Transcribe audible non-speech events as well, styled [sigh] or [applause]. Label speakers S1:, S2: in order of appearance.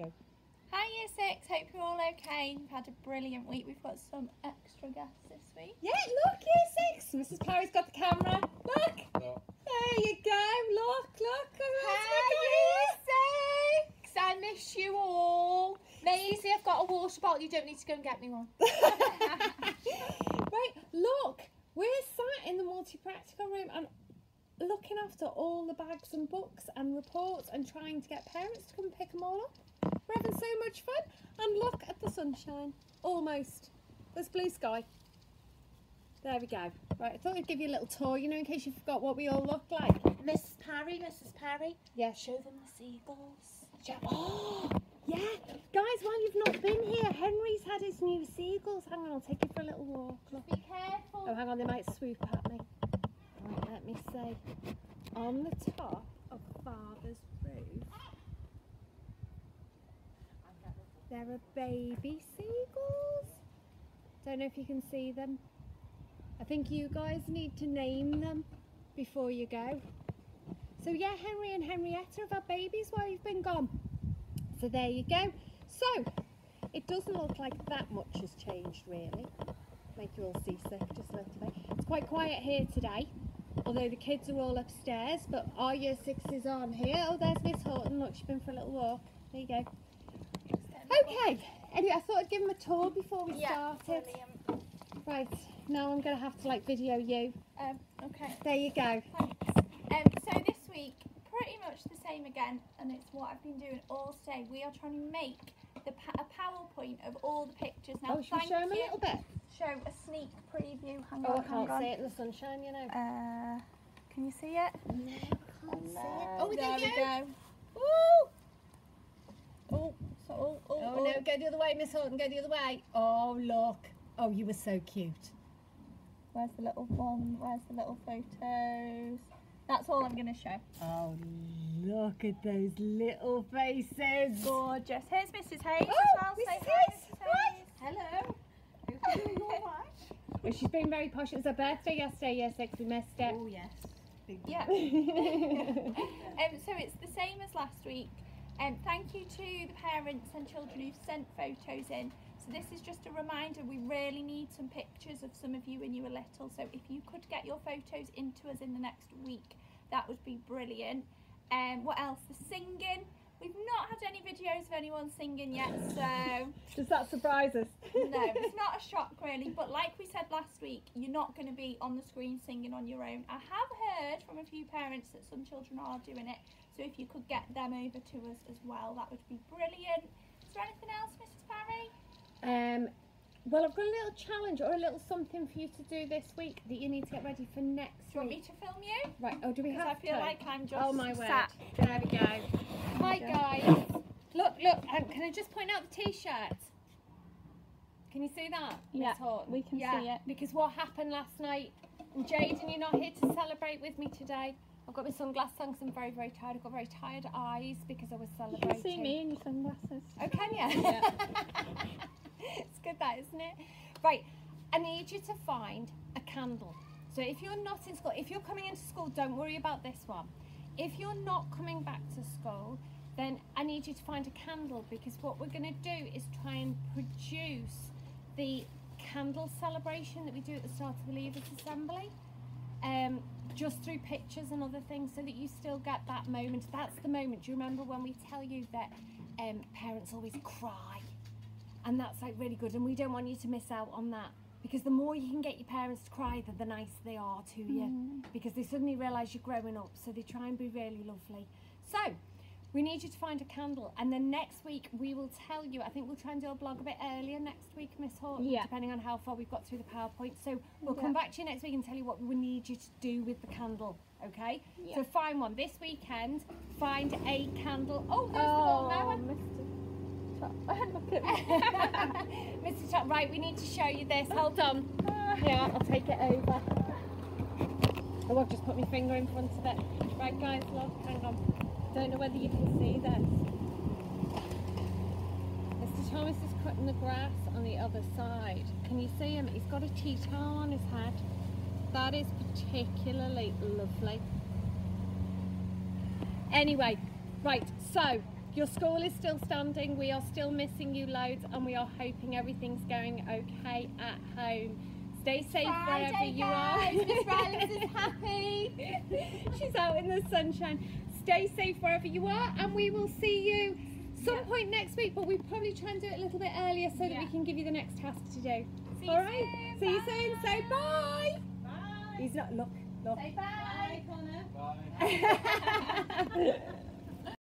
S1: Hi Year 6, hope you're all okay. We've had a brilliant week. We've got some extra guests this week.
S2: Yeah, look, year six. Mrs. Parry's got the camera. Look.
S3: No.
S2: There you go. Look, look.
S1: Hi Year 6, I miss you all. Maisie, I've got a water bottle. You don't need to go and get me one. [laughs] [laughs]
S2: right, look. We're sat in the multi-practical room and looking after all the bags and books and reports and trying to get parents to come pick them all up. We're having so much fun. And look at the sunshine. Almost. There's blue sky. There we go. Right, I thought I'd give you a little tour, you know, in case you forgot what we all look like.
S1: Miss Parry, Mrs. Parry,
S2: Yeah.
S1: show them the seagulls.
S2: Oh, yeah. Guys, while you've not been here, Henry's had his new seagulls. Hang on, I'll take you for a little walk. Look.
S1: Be careful.
S2: Oh, hang on, they might swoop at me. Right, let me see. On the top of Father's there are baby seagulls. Don't know if you can see them. I think you guys need to name them before you go. So yeah, Henry and Henrietta have had babies while you've been gone. So there you go. So it doesn't look like that much has changed really. Make you all seasick just a little bit. It's quite quiet here today. Although the kids are all upstairs, but our year sixes aren't here. Oh, there's Miss Horton. Look, she's been for a little walk. There you go. Okay. Anyway, I thought I'd give them a tour before we
S1: Yeah,
S2: started.
S1: brilliant.
S2: Right. Now I'm going to have to like video you.
S1: Um, okay.
S2: There you go.
S1: Thanks. Um, so this week, pretty much the same again, and it's what I've been doing all day. We are trying to make the a PowerPoint of all the pictures. Now,
S2: Oh, should we show them a little bit?
S1: Show a sneak preview. Hang
S2: Oh,
S1: on,
S2: I can't
S1: on.
S2: see it in the sunshine, you know.
S1: Uh, can you see it?
S2: No, I can't see it.
S1: Oh, there, we go.
S2: Ooh.
S1: Oh, so, oh, oh,
S2: Oh no, go the other way, Miss Horton, go the other way. Oh, look. Oh, you were so cute.
S1: Where's the little one? Where's the little photos? That's all I'm going to show.
S2: Oh, look at those little faces.
S1: Gorgeous. Here's Mrs. Hayes
S2: Oh,
S1: as well. Say
S2: Mrs.
S1: hi,
S2: Hayes.
S1: Hayes. Hello. [laughs]
S2: Well, she's been very posh. It was her birthday yesterday, yes, six. We missed it.
S4: Oh yes.
S1: Yeah. [laughs] Um, so it's the same as last week. Um, thank you to the parents and children who've sent photos in. So this is just a reminder, we really need some pictures of some of you when you were little. So if you could get your photos into us in the next week, that would be brilliant. Um, what else? The singing. We've not had any videos of anyone singing yet, so [laughs]
S2: Does that surprise us?
S1: no, [laughs] it's not a shock really. But like we said last week, you're not going to be on the screen singing on your own. I have heard from a few parents that some children are doing it. So if you could get them over to us as well, that would be brilliant. Is there anything else, Mrs. Parry?
S2: Um, well, I've got a little challenge or a little something for you to do this week that you need to get ready for next
S1: Do you want me to film you?
S2: Right. Oh, do we
S1: Because
S2: have
S1: I feel
S2: to?
S1: like I'm just
S2: oh my word.
S1: sat.
S2: There we go. Hi
S1: Yeah.
S2: guys. Can I just point out the t-shirt? Can you see that?
S1: Yeah, we can
S2: yeah,
S1: see it.
S2: Because what happened last night? And Jaden, you're not here to celebrate with me today. I've got my sunglasses on because I'm very, very tired. I've got very tired eyes because I was
S1: You
S2: celebrating.
S1: can see me in your sunglasses.
S2: Oh, can you? [laughs] it's good that, isn't it? Right, I need you to find a candle. So if you're not in school, if you're coming into school, don't worry about this one. If you're not coming back to school, then I need you to find a candle because what we're going to do is try and produce the candle celebration that we do at the start of the Leavers Assembly. Um, just through pictures and other things so that you still get that moment. That's the moment. Do you remember when we tell you that um, parents always cry? And that's like really good. And we don't want you to miss out on that because the more you can get your parents to cry, the, the nicer they are to you because they suddenly realise you're growing up. So they try and be really lovely. So we need you to find a candle. And then next week we will tell you, I think we'll try and do a blog a bit earlier next week, Miss Horton,
S1: Yeah.
S2: depending on how far we've got through the PowerPoint. So we'll come back to you next week and tell you what we need you to do with the candle. Okay?
S1: Yeah.
S2: So find one this weekend. Find a candle. Oh, there's
S1: Oh,
S2: the lawnmower.
S1: Mr. Top. Look at.
S2: Mr. [laughs] Top, right, we need to show you this. Hold on. [laughs] Yeah, I'll take it over. Oh, I've just put my finger in front of it. Right, guys, look, hang on. I don't know whether you can see this. Mr. Thomas is cutting the grass on the other side. Can you see him? He's got a tea towel on his head. That is particularly lovely. Anyway, right, so Your school is still standing. We are still missing you loads, and we are hoping everything's going okay at home. Stay safe
S1: Friday,
S2: wherever you
S1: guys.
S2: are.
S1: Miss Rylands is [laughs] happy.
S2: She's out in the sunshine. Stay safe wherever you are, and we will see you some
S1: Yeah.
S2: point next week. But we probably try and do it a little bit earlier so that we can give you the next task to do.
S1: See
S2: All right.
S1: soon.
S2: See you soon. Say bye.
S3: Bye.
S2: He's not. Look. Look.
S1: Say bye.
S3: Bye, Connor. [laughs]
S4: Bye.
S2: Bye. [laughs]